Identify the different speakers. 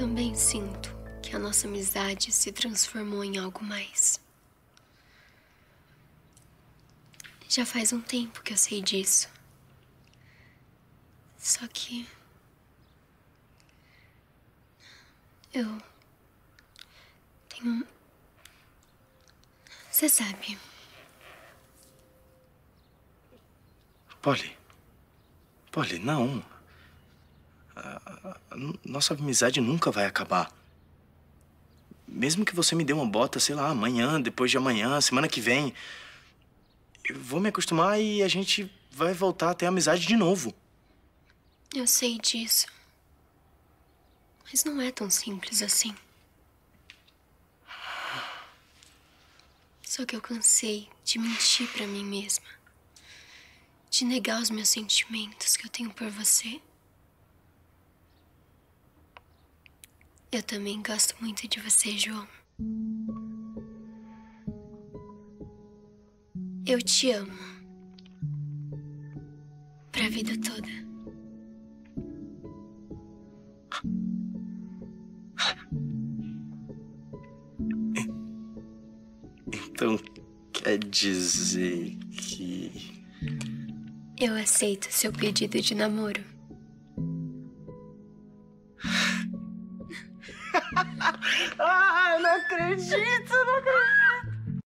Speaker 1: também sinto que a nossa amizade se transformou em algo mais. Já faz um tempo que eu sei disso. Só que. Eu. Tenho. Você sabe.
Speaker 2: Polly. Polly, não. A, a nossa amizade nunca vai acabar. Mesmo que você me dê uma bota, sei lá, amanhã, depois de amanhã, semana que vem. Eu vou me acostumar e a gente vai voltar a ter amizade de novo.
Speaker 1: Eu sei disso. Mas não é tão simples assim. Só que eu cansei de mentir pra mim mesma. De negar os meus sentimentos que eu tenho por você. Eu também gosto muito de você, João. Eu te amo. Pra vida toda.
Speaker 2: Então quer dizer que.
Speaker 1: Eu aceito seu pedido de namoro.
Speaker 2: ah, não acredito, não acredito!